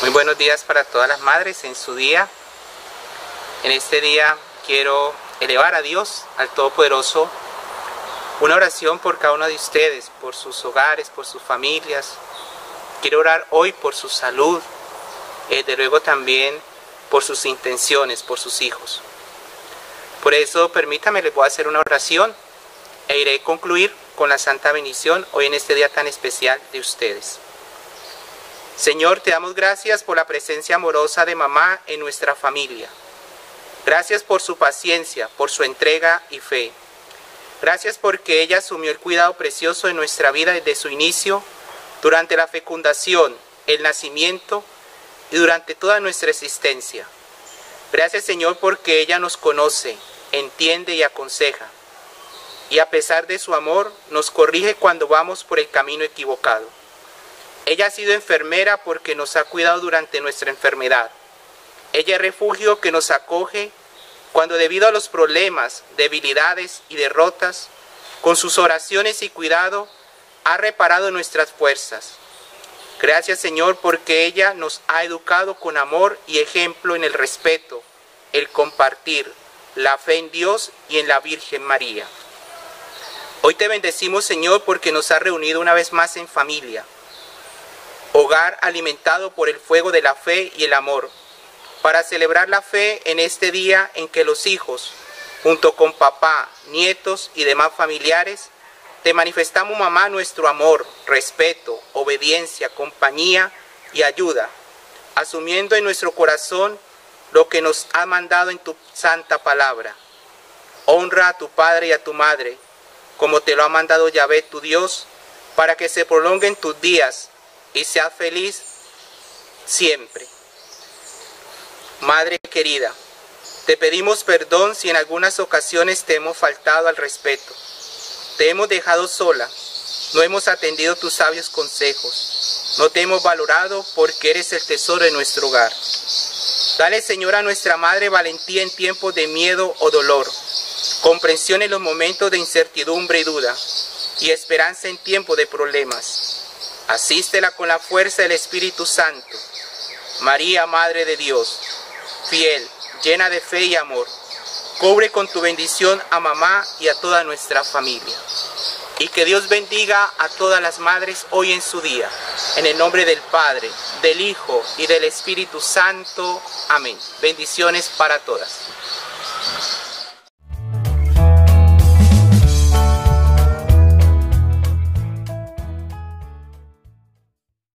Muy buenos días para todas las madres en su día. En este día quiero elevar a Dios, al Todopoderoso, una oración por cada uno de ustedes, por sus hogares, por sus familias. Quiero orar hoy por su salud, eh, de luego también por sus intenciones, por sus hijos. Por eso permítame, les voy a hacer una oración e iré a concluir con la santa bendición hoy en este día tan especial de ustedes. Señor, te damos gracias por la presencia amorosa de mamá en nuestra familia. Gracias por su paciencia, por su entrega y fe. Gracias porque ella asumió el cuidado precioso de nuestra vida desde su inicio, durante la fecundación, el nacimiento y durante toda nuestra existencia. Gracias Señor porque ella nos conoce, entiende y aconseja. Y a pesar de su amor, nos corrige cuando vamos por el camino equivocado. Ella ha sido enfermera porque nos ha cuidado durante nuestra enfermedad. Ella es refugio que nos acoge cuando debido a los problemas, debilidades y derrotas, con sus oraciones y cuidado, ha reparado nuestras fuerzas. Gracias Señor porque ella nos ha educado con amor y ejemplo en el respeto, el compartir, la fe en Dios y en la Virgen María. Hoy te bendecimos Señor porque nos ha reunido una vez más en familia alimentado por el fuego de la fe y el amor, para celebrar la fe en este día en que los hijos, junto con papá, nietos y demás familiares, te manifestamos, mamá, nuestro amor, respeto, obediencia, compañía y ayuda, asumiendo en nuestro corazón lo que nos ha mandado en tu santa palabra. Honra a tu padre y a tu madre, como te lo ha mandado Yahvé tu Dios, para que se prolonguen tus días y sea feliz siempre. Madre querida, te pedimos perdón si en algunas ocasiones te hemos faltado al respeto, te hemos dejado sola, no hemos atendido tus sabios consejos, no te hemos valorado porque eres el tesoro de nuestro hogar. Dale, Señor, a nuestra Madre valentía en tiempos de miedo o dolor, comprensión en los momentos de incertidumbre y duda, y esperanza en tiempos de problemas. Asístela con la fuerza del Espíritu Santo. María, Madre de Dios, fiel, llena de fe y amor, cubre con tu bendición a mamá y a toda nuestra familia. Y que Dios bendiga a todas las madres hoy en su día. En el nombre del Padre, del Hijo y del Espíritu Santo. Amén. Bendiciones para todas.